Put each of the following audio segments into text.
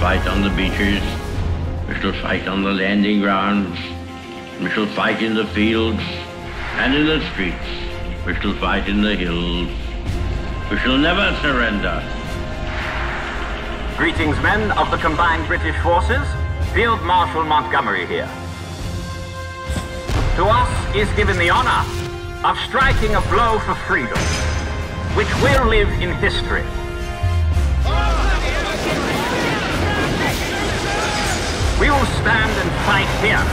fight on the beaches. We shall fight on the landing grounds. We shall fight in the fields and in the streets. We shall fight in the hills. We shall never surrender. Greetings, men of the combined British forces. Field Marshal Montgomery here. To us is given the honor of striking a blow for freedom, which will live in history. We will stand and fight here.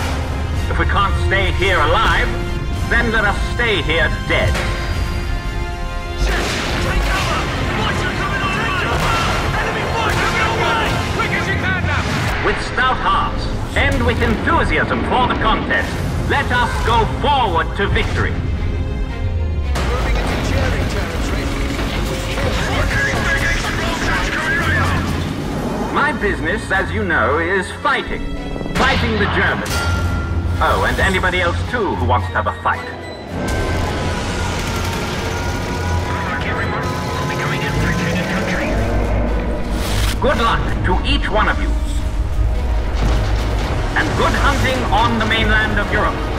If we can't stay here alive, then let us stay here dead. With stout hearts and with enthusiasm for the contest, let us go forward to victory. Business, as you know, is fighting. Fighting the Germans. Oh, and anybody else too who wants to have a fight. Good luck to each one of you. And good hunting on the mainland of Europe.